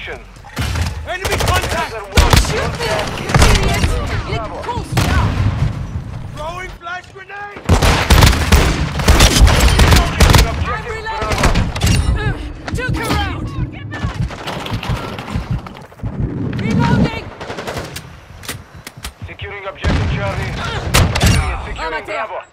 position. Enemy contact! Shoot idiot! You're cool! Throwing flash grenade! I'm reloading! Uh, objective Charlie. Uh, Enemy is securing Bravo.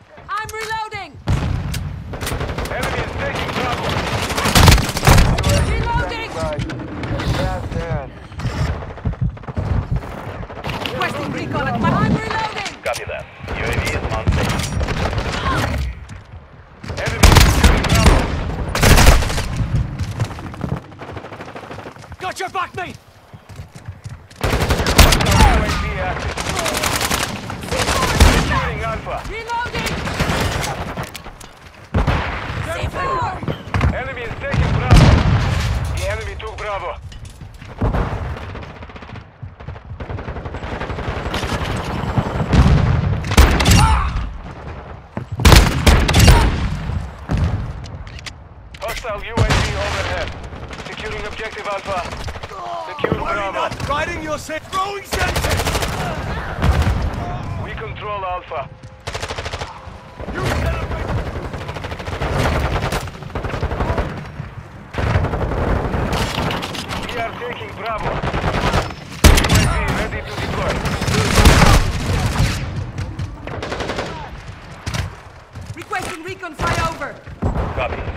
Hostile UAV overhead. Securing objective Alpha. Secure Bravo. Riding your set. Throwing Semtex. We control Alpha. You celebrate. We are taking Bravo. UAV ready to deploy. Requesting recon fly over. Copy.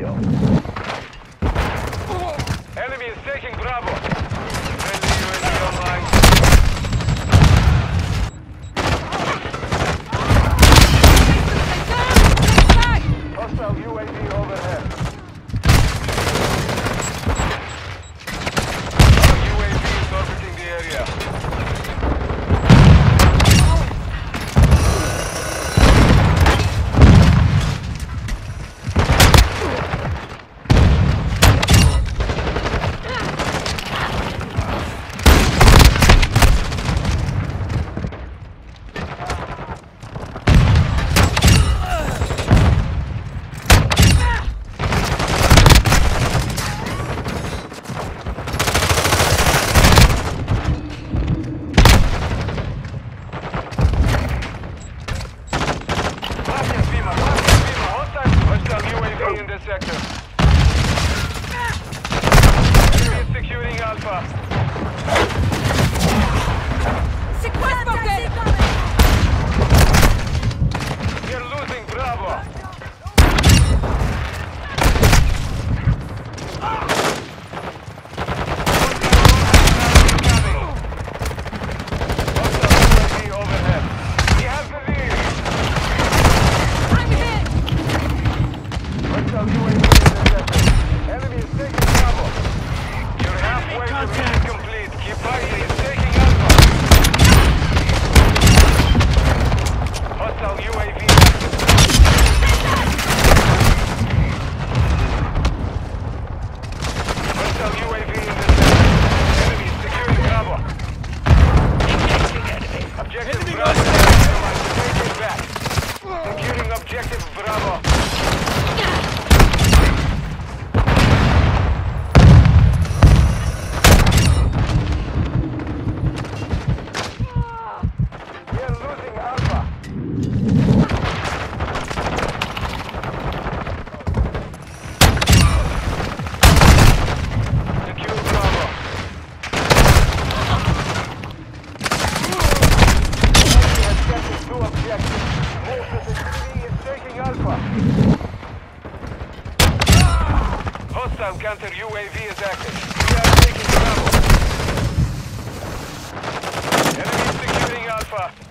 radio. Enemy is taking Bravo. Friendly UAV online. Hostile counter UAV is active. We are taking Bravo. Enemy securing Alpha.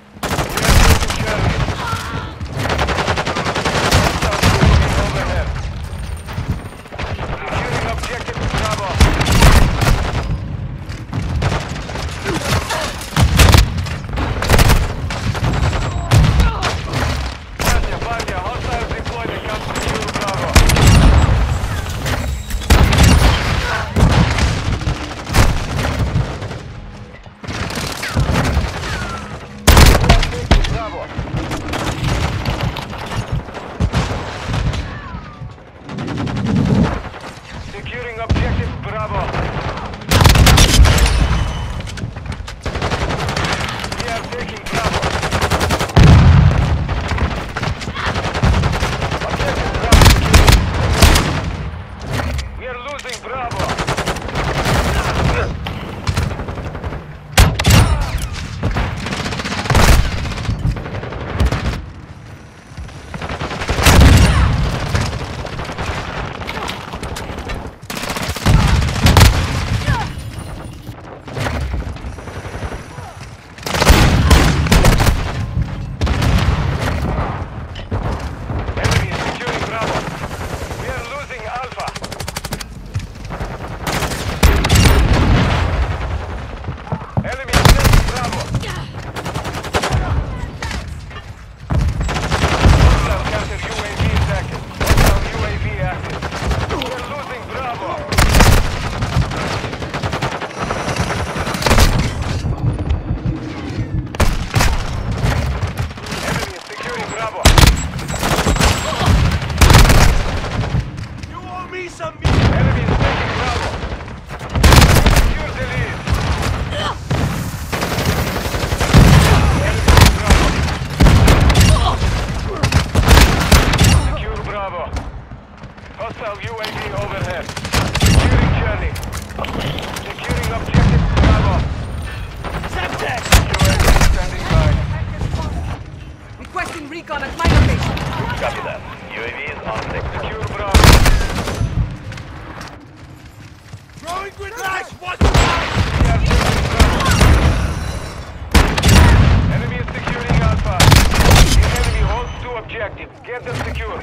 Objectives. Get them secure.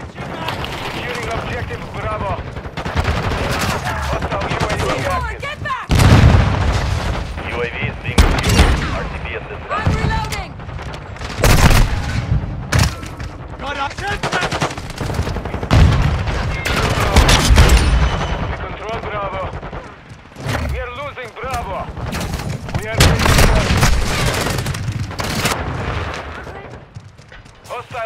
Securing objective Bravo. Hostile UAV active. get back! UAV is being refueled. RTB at this time. I'm reloading! Got a! We control Bravo. We are losing Bravo. We are taking Bravo. Hostile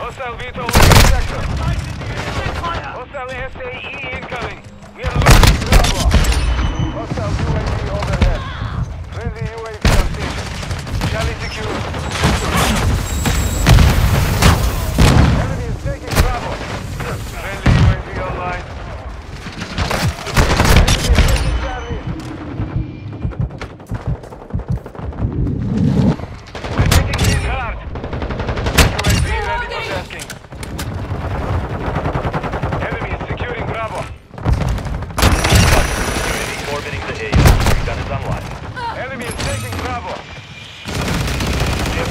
Hostile VTOL in the sector. Hostile SAE incoming. We are losing Bravo. Hostile UAV overhead. Friendly UAV on station. Charlie secure. Enemy is taking Bravo. Friendly UAV online. Enemy is taking Charlie. We're taking his hard. UAV ready for tasking. Enemy is securing Bravo. UAV orbiting the AO. Recon is online. Enemy is taking Bravo. We have